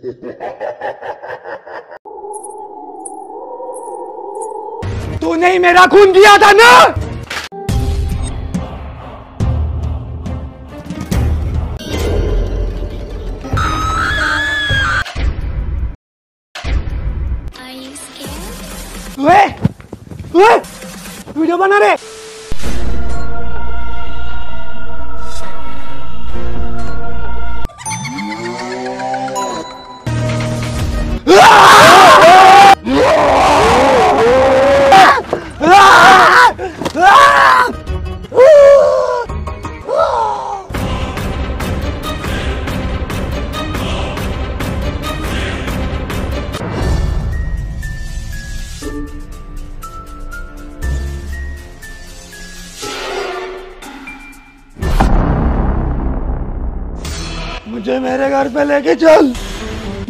तूने ही मेरा खून किया था ना? वे वे वीडियो बना रहे मुझे मेरे घर पे लेके चल।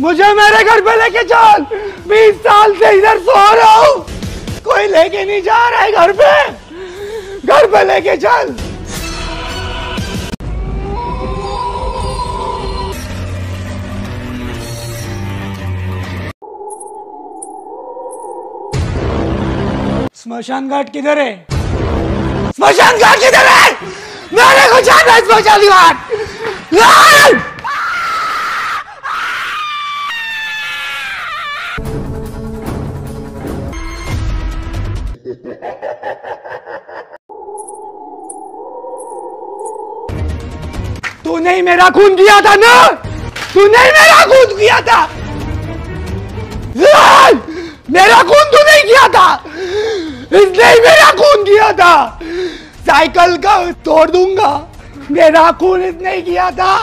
मुझे मेरे घर पे लेके चल। बीस साल से इधर सो रहा हूँ। कोई लेके नहीं जा रहा है घर पे। घर पे लेके चल। स्मशान घाट किधर है? स्मशान घाट किधर है? मेरे को जाना है स्मशान घाट। तूने ही मेरा खून किया था ना? तूने ही मेरा खून किया था! मेरा खून तूने किया था। इसने ही मेरा खून किया था। साइकिल का तोड़ दूँगा। मेरा खून इसने किया था।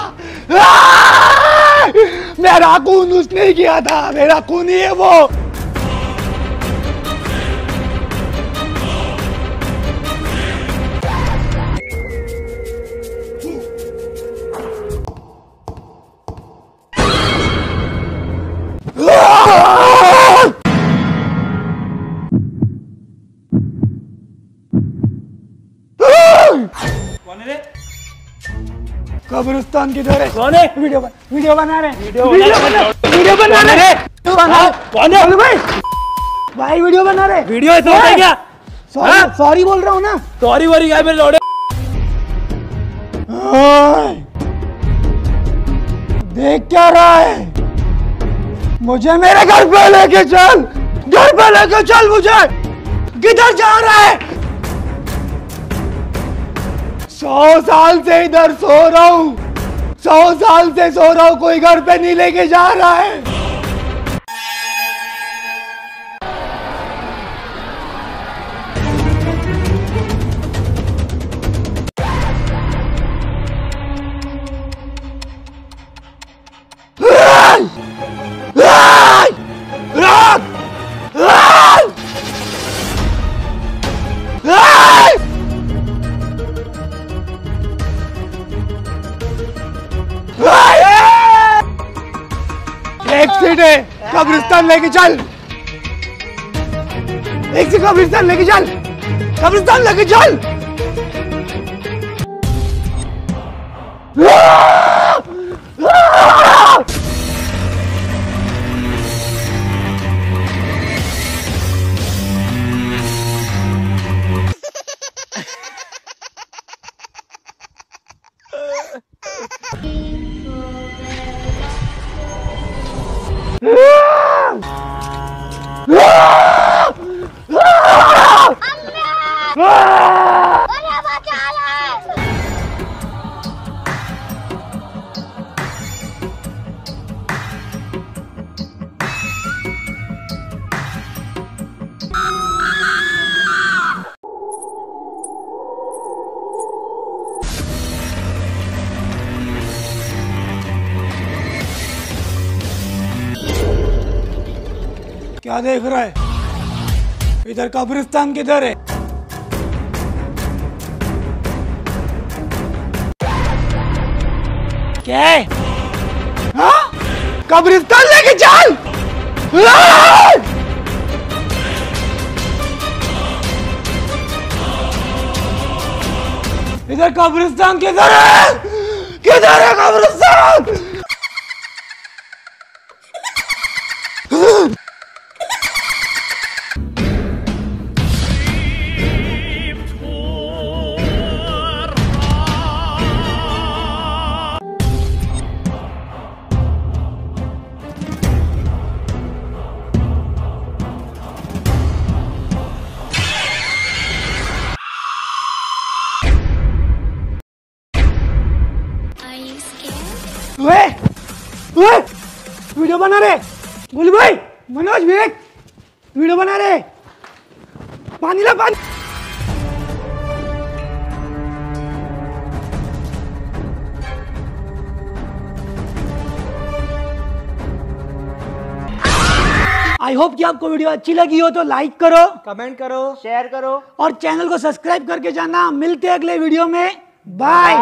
मेरा खून उसने किया था। मेरा खून ही है वो। कौन? है कब्रिस्तान किधर है कौन है? वीडियो बन, वीडियो बना रहे वीडियो वीडियो बना रहे। वीडियो बना कौन है? रहे हाँ, कौन है? भाई भाई वीडियो बना रहे वीडियो ऐसा होता है क्या? सॉरी हाँ? सॉरी बोल रहा हूँ ना। सॉरी वॉरी क्या मेरे लौड़े देख क्या रहा है? मुझे मेरे घर पे लेके चल। घर पे लेके चल मुझे। किधर जा रहा है? सौ साल से इधर सो रहा हूँ। सौ साल से सो रहा हूँ, कोई घर पे नहीं लेके जा रहा है। एक सीट है कब्रिस्तान लेके चल। एक से कब्रिस्तान लेके चल। कब्रिस्तान लेके चल। क्या देख रहा है? इधर कब्रिस्तान किधर है? क्या है हाँ? कब्रिस्तान लेके चल! इधर कब्रिस्तान किधर है? किधर है कब्रिस्तान? ओए ओए वीडियो बना रहे बोली भाई मनोज विवेक वीडियो बना रहे पानी ला पानी। आई होप कि आपको वीडियो अच्छी लगी हो तो लाइक करो कमेंट करो शेयर करो और चैनल को सब्सक्राइब करके जाना। मिलते हैं अगले वीडियो में। बाय